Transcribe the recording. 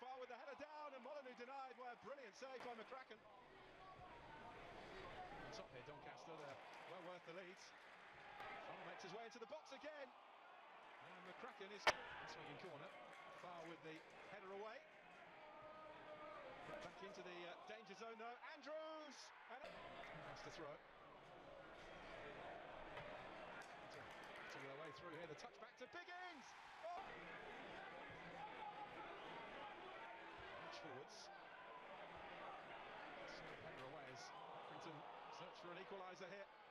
Farr with the header down, and Molyneux denied. Well, brilliant save by McCracken. Top here, Doncaster, they're well worth the lead. Farr makes his way into the box again. And McCracken is swinging corner. Farr with the header away. Back into the uh, danger zone now. Andrews! And throw. Equaliser here.